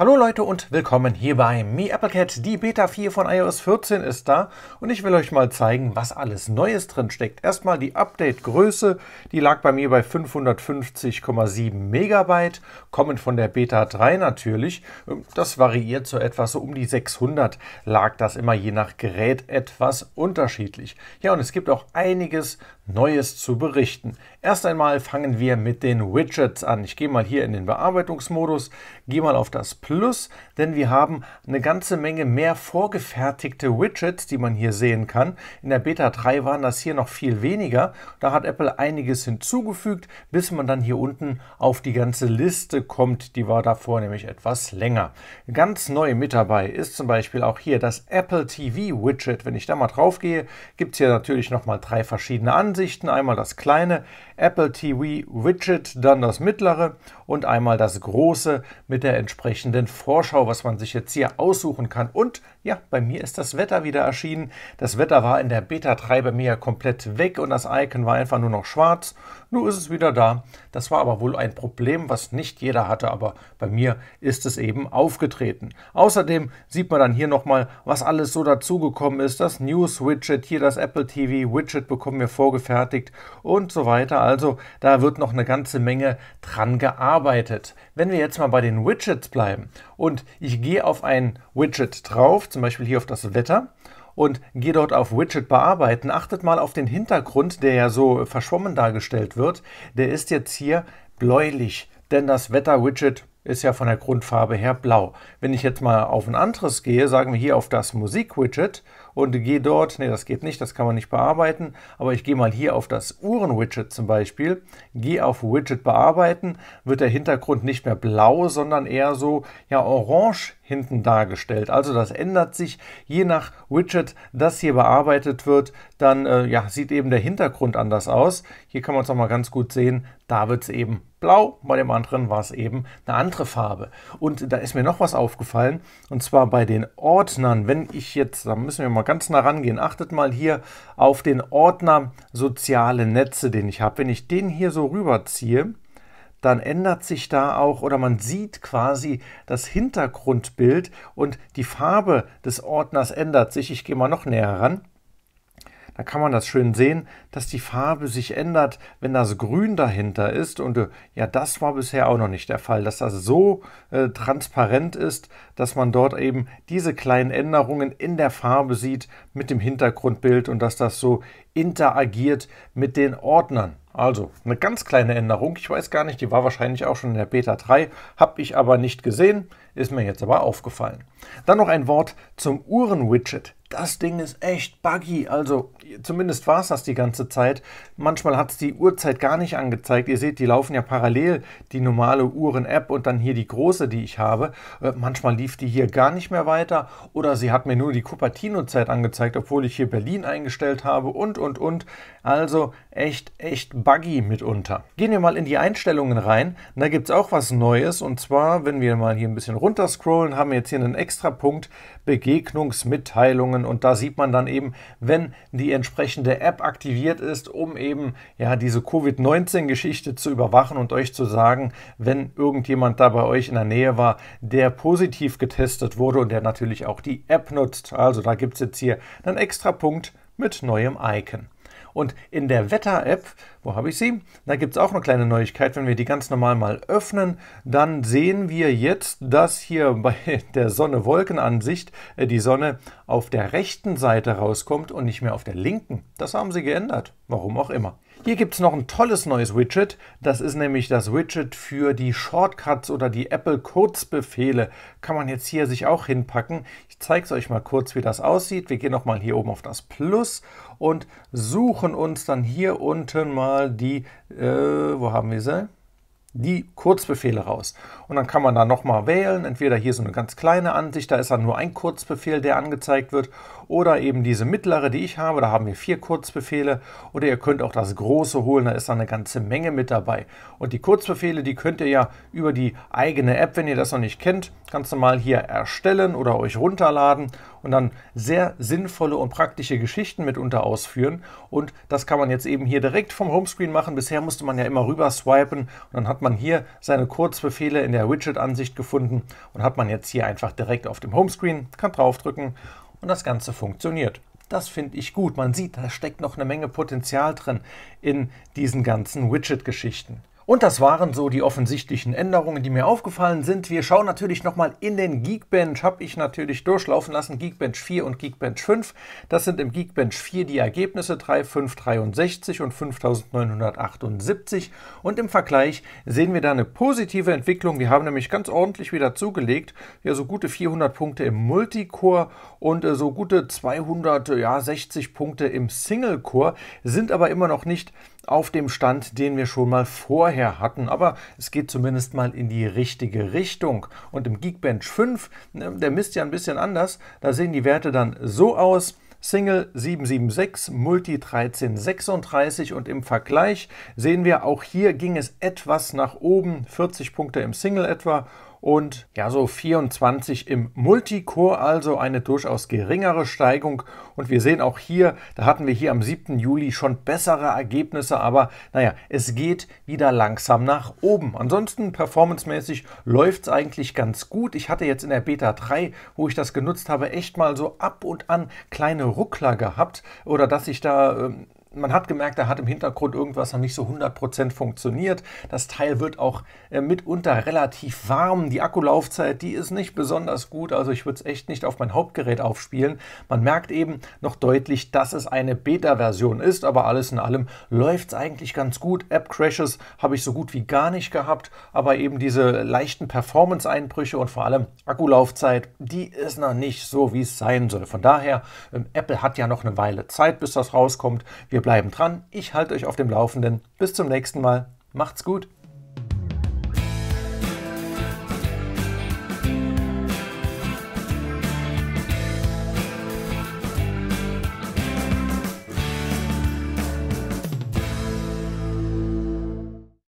Hallo Leute und willkommen hier bei MeAppleCat. Die Beta 4 von iOS 14 ist da und ich will euch mal zeigen, was alles Neues drin steckt. Erstmal die Update-Größe, die lag bei mir bei 550,7 Megabyte, kommend von der Beta 3 natürlich. Das variiert so etwas, so um die 600 lag das immer je nach Gerät etwas unterschiedlich. Ja und es gibt auch einiges Neues zu berichten. Erst einmal fangen wir mit den Widgets an. Ich gehe mal hier in den Bearbeitungsmodus, gehe mal auf das Plus, denn wir haben eine ganze Menge mehr vorgefertigte Widgets, die man hier sehen kann. In der Beta 3 waren das hier noch viel weniger. Da hat Apple einiges hinzugefügt, bis man dann hier unten auf die ganze Liste kommt. Die war davor nämlich etwas länger. Ganz neu mit dabei ist zum Beispiel auch hier das Apple TV Widget. Wenn ich da mal drauf gehe, gibt es hier natürlich nochmal drei verschiedene Ansichten. Einmal das kleine Apple TV Widget, dann das mittlere und einmal das große mit der entsprechenden Vorschau, was man sich jetzt hier aussuchen kann. Und ja, bei mir ist das Wetter wieder erschienen. Das Wetter war in der Beta 3 bei mir ja komplett weg und das Icon war einfach nur noch schwarz. Nun ist es wieder da. Das war aber wohl ein Problem, was nicht jeder hatte, aber bei mir ist es eben aufgetreten. Außerdem sieht man dann hier nochmal, was alles so dazugekommen ist. Das News-Widget, hier das Apple TV-Widget bekommen wir vorgefertigt und so weiter. Also da wird noch eine ganze Menge dran gearbeitet. Wenn wir jetzt mal bei den Widgets bleiben und ich gehe auf ein Widget drauf, zum Beispiel hier auf das Wetter, und gehe dort auf Widget bearbeiten. Achtet mal auf den Hintergrund, der ja so verschwommen dargestellt wird. Der ist jetzt hier bläulich, denn das Wetter-Widget ist ja von der Grundfarbe her blau. Wenn ich jetzt mal auf ein anderes gehe, sagen wir hier auf das Musik-Widget und gehe dort, nee, das geht nicht, das kann man nicht bearbeiten, aber ich gehe mal hier auf das Uhren-Widget zum Beispiel, gehe auf Widget bearbeiten, wird der Hintergrund nicht mehr blau, sondern eher so, ja, orange hinten dargestellt. Also das ändert sich je nach Widget, das hier bearbeitet wird, dann äh, ja, sieht eben der Hintergrund anders aus. Hier kann man es nochmal ganz gut sehen, da wird es eben blau, bei dem anderen war es eben eine andere Farbe. Und da ist mir noch was aufgefallen, und zwar bei den Ordnern. Wenn ich jetzt, da müssen wir mal ganz nah rangehen, achtet mal hier auf den Ordner soziale Netze, den ich habe. Wenn ich den hier so rüberziehe, dann ändert sich da auch oder man sieht quasi das Hintergrundbild und die Farbe des Ordners ändert sich. Ich gehe mal noch näher ran. Da kann man das schön sehen, dass die Farbe sich ändert, wenn das Grün dahinter ist. Und äh, ja, das war bisher auch noch nicht der Fall, dass das so äh, transparent ist, dass man dort eben diese kleinen Änderungen in der Farbe sieht mit dem Hintergrundbild und dass das so interagiert mit den Ordnern. Also eine ganz kleine Änderung. Ich weiß gar nicht, die war wahrscheinlich auch schon in der Beta 3, habe ich aber nicht gesehen, ist mir jetzt aber aufgefallen. Dann noch ein Wort zum Uhren-Widget das Ding ist echt buggy. Also zumindest war es das die ganze Zeit. Manchmal hat es die Uhrzeit gar nicht angezeigt. Ihr seht, die laufen ja parallel, die normale Uhren-App und dann hier die große, die ich habe. Äh, manchmal lief die hier gar nicht mehr weiter oder sie hat mir nur die Cupertino-Zeit angezeigt, obwohl ich hier Berlin eingestellt habe und, und, und. Also echt, echt buggy mitunter. Gehen wir mal in die Einstellungen rein. Da gibt es auch was Neues und zwar, wenn wir mal hier ein bisschen runter scrollen, haben wir jetzt hier einen extra Punkt Begegnungsmitteilungen und da sieht man dann eben, wenn die entsprechende App aktiviert ist, um eben ja diese Covid-19-Geschichte zu überwachen und euch zu sagen, wenn irgendjemand da bei euch in der Nähe war, der positiv getestet wurde und der natürlich auch die App nutzt. Also da gibt es jetzt hier einen extra Punkt mit neuem Icon. Und in der Wetter-App, wo habe ich sie? Da gibt es auch eine kleine Neuigkeit. Wenn wir die ganz normal mal öffnen, dann sehen wir jetzt, dass hier bei der Sonne-Wolken-Ansicht äh, die Sonne auf der rechten Seite rauskommt und nicht mehr auf der linken. Das haben sie geändert. Warum auch immer. Hier gibt es noch ein tolles neues Widget. Das ist nämlich das Widget für die Shortcuts oder die Apple Kurzbefehle. Kann man jetzt hier sich auch hinpacken. Ich zeige es euch mal kurz, wie das aussieht. Wir gehen nochmal hier oben auf das Plus und suchen uns dann hier unten mal die, äh, wo haben wir sie? Die Kurzbefehle raus. Und dann kann man da nochmal wählen, entweder hier so eine ganz kleine Ansicht, da ist dann nur ein Kurzbefehl, der angezeigt wird, oder eben diese mittlere, die ich habe, da haben wir vier Kurzbefehle, oder ihr könnt auch das große holen, da ist dann eine ganze Menge mit dabei. Und die Kurzbefehle, die könnt ihr ja über die eigene App, wenn ihr das noch nicht kennt, ganz normal hier erstellen oder euch runterladen und dann sehr sinnvolle und praktische Geschichten mitunter ausführen. Und das kann man jetzt eben hier direkt vom Homescreen machen. Bisher musste man ja immer rüber swipen und dann hat man hier seine Kurzbefehle in der Widget-Ansicht gefunden und hat man jetzt hier einfach direkt auf dem Homescreen, kann draufdrücken und das Ganze funktioniert. Das finde ich gut. Man sieht, da steckt noch eine Menge Potenzial drin in diesen ganzen Widget-Geschichten. Und das waren so die offensichtlichen Änderungen, die mir aufgefallen sind. Wir schauen natürlich nochmal in den Geekbench. Habe ich natürlich durchlaufen lassen. Geekbench 4 und Geekbench 5. Das sind im Geekbench 4 die Ergebnisse 3563 und 5978. Und im Vergleich sehen wir da eine positive Entwicklung. Wir haben nämlich ganz ordentlich wieder zugelegt. Ja, so gute 400 Punkte im Multicore und äh, so gute 260 Punkte im Single-Core. Sind aber immer noch nicht auf dem Stand, den wir schon mal vorher hatten. Aber es geht zumindest mal in die richtige Richtung. Und im Geekbench 5, ne, der misst ja ein bisschen anders. Da sehen die Werte dann so aus. Single 776, Multi 1336 und im Vergleich sehen wir, auch hier ging es etwas nach oben, 40 Punkte im Single etwa und ja, so 24 im Multicore, also eine durchaus geringere Steigung. Und wir sehen auch hier, da hatten wir hier am 7. Juli schon bessere Ergebnisse, aber naja, es geht wieder langsam nach oben. Ansonsten performancemäßig läuft es eigentlich ganz gut. Ich hatte jetzt in der Beta 3, wo ich das genutzt habe, echt mal so ab und an kleine Ruckler gehabt oder dass ich da ähm, man hat gemerkt, da hat im Hintergrund irgendwas noch nicht so 100% funktioniert. Das Teil wird auch äh, mitunter relativ warm. Die Akkulaufzeit, die ist nicht besonders gut, also ich würde es echt nicht auf mein Hauptgerät aufspielen. Man merkt eben noch deutlich, dass es eine Beta-Version ist, aber alles in allem läuft es eigentlich ganz gut. App-Crashes habe ich so gut wie gar nicht gehabt, aber eben diese leichten Performance-Einbrüche und vor allem Akkulaufzeit, die ist noch nicht so, wie es sein soll. Von daher, ähm, Apple hat ja noch eine Weile Zeit, bis das rauskommt. Wir wir bleiben dran. Ich halte euch auf dem Laufenden. Bis zum nächsten Mal. Macht's gut.